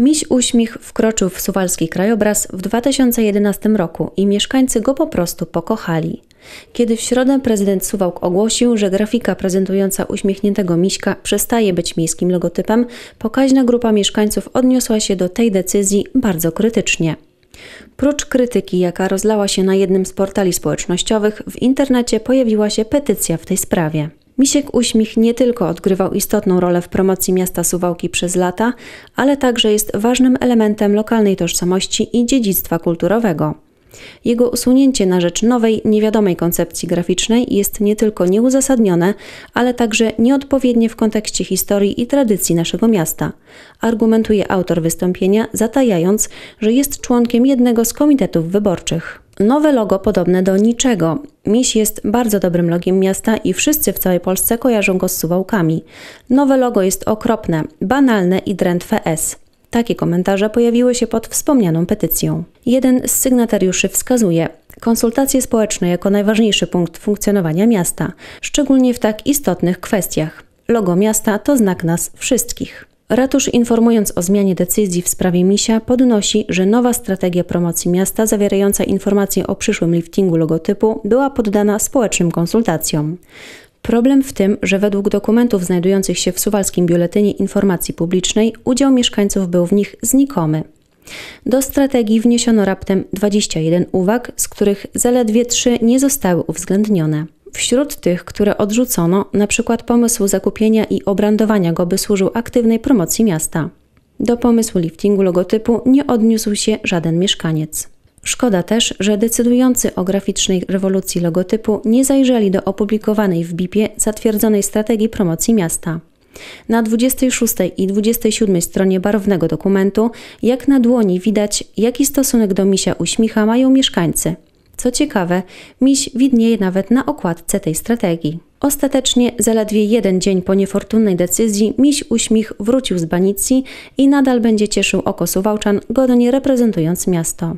Miś Uśmiech wkroczył w suwalski krajobraz w 2011 roku i mieszkańcy go po prostu pokochali. Kiedy w środę prezydent Suwałk ogłosił, że grafika prezentująca uśmiechniętego miśka przestaje być miejskim logotypem, pokaźna grupa mieszkańców odniosła się do tej decyzji bardzo krytycznie. Prócz krytyki, jaka rozlała się na jednym z portali społecznościowych, w internecie pojawiła się petycja w tej sprawie. Misiek Uśmiech nie tylko odgrywał istotną rolę w promocji miasta Suwałki przez lata, ale także jest ważnym elementem lokalnej tożsamości i dziedzictwa kulturowego. Jego usunięcie na rzecz nowej, niewiadomej koncepcji graficznej jest nie tylko nieuzasadnione, ale także nieodpowiednie w kontekście historii i tradycji naszego miasta, argumentuje autor wystąpienia, zatajając, że jest członkiem jednego z komitetów wyborczych. Nowe logo podobne do niczego. Miś jest bardzo dobrym logiem miasta i wszyscy w całej Polsce kojarzą go z suwałkami. Nowe logo jest okropne, banalne i drętwe S. Takie komentarze pojawiły się pod wspomnianą petycją. Jeden z sygnatariuszy wskazuje, konsultacje społeczne jako najważniejszy punkt funkcjonowania miasta, szczególnie w tak istotnych kwestiach. Logo miasta to znak nas wszystkich. Ratusz informując o zmianie decyzji w sprawie Misia podnosi, że nowa strategia promocji miasta zawierająca informacje o przyszłym liftingu logotypu była poddana społecznym konsultacjom. Problem w tym, że według dokumentów znajdujących się w Suwalskim Biuletynie Informacji Publicznej udział mieszkańców był w nich znikomy. Do strategii wniesiono raptem 21 uwag, z których zaledwie 3 nie zostały uwzględnione. Wśród tych, które odrzucono, na przykład pomysł zakupienia i obrandowania go, by służył aktywnej promocji miasta. Do pomysłu liftingu logotypu nie odniósł się żaden mieszkaniec. Szkoda też, że decydujący o graficznej rewolucji logotypu nie zajrzeli do opublikowanej w BIP-ie zatwierdzonej strategii promocji miasta. Na 26 i 27 stronie barwnego dokumentu, jak na dłoni widać, jaki stosunek do misia uśmicha mają mieszkańcy. Co ciekawe, miś widnieje nawet na okładce tej strategii. Ostatecznie, zaledwie jeden dzień po niefortunnej decyzji, miś uśmiech wrócił z Banicji i nadal będzie cieszył oko Suwałczan, godnie reprezentując miasto.